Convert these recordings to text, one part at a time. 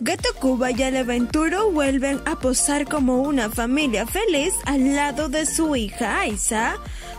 Gato Cuba y Aleventuro vuelven a posar como una familia feliz al lado de su hija Aiza.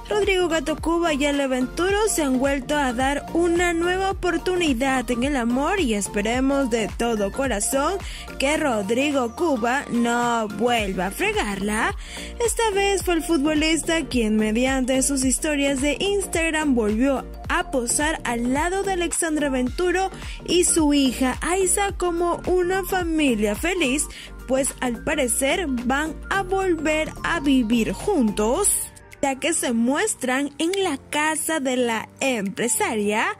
Rodrigo Gato Cuba y Aleventuro se han vuelto a dar una nueva oportunidad en el amor y esperemos de todo corazón que Rodrigo Cuba no vuelva a fregarla. Esta vez fue el futbolista quien mediante sus historias de Instagram volvió a posar al lado de Alexandra Venturo y su hija Aiza como una familia feliz, pues al parecer van a volver a vivir juntos, ya que se muestran en la casa de la empresaria.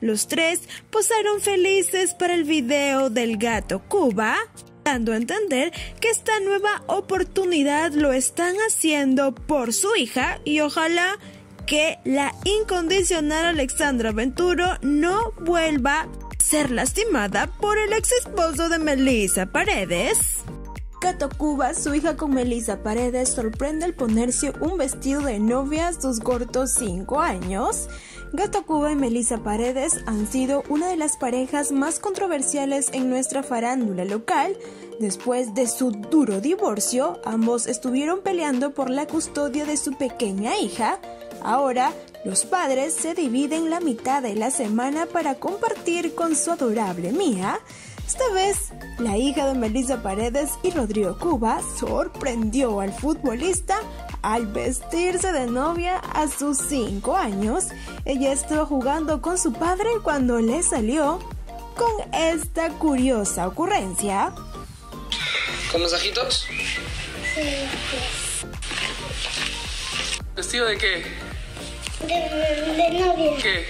Los tres posaron felices para el video del gato Cuba, dando a entender que esta nueva oportunidad lo están haciendo por su hija y ojalá que la incondicional Alexandra Venturo no vuelva a ser lastimada por el ex esposo de Melissa Paredes. Cato Cuba, su hija con Melissa Paredes, sorprende al ponerse un vestido de novia a sus cortos 5 años. Gato Cuba y Melissa Paredes han sido una de las parejas más controversiales en nuestra farándula local. Después de su duro divorcio, ambos estuvieron peleando por la custodia de su pequeña hija, Ahora, los padres se dividen la mitad de la semana para compartir con su adorable Mía. Esta vez, la hija de Melissa Paredes y Rodrigo Cuba sorprendió al futbolista al vestirse de novia a sus 5 años. Ella estaba jugando con su padre cuando le salió con esta curiosa ocurrencia. ¿Con mensajitos? Sí. ¿Vestido de qué? De, novia. ¿Qué?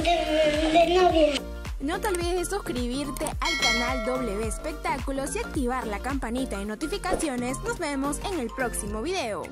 De, de novia. No te olvides de suscribirte al canal W Espectáculos y activar la campanita de notificaciones. Nos vemos en el próximo video.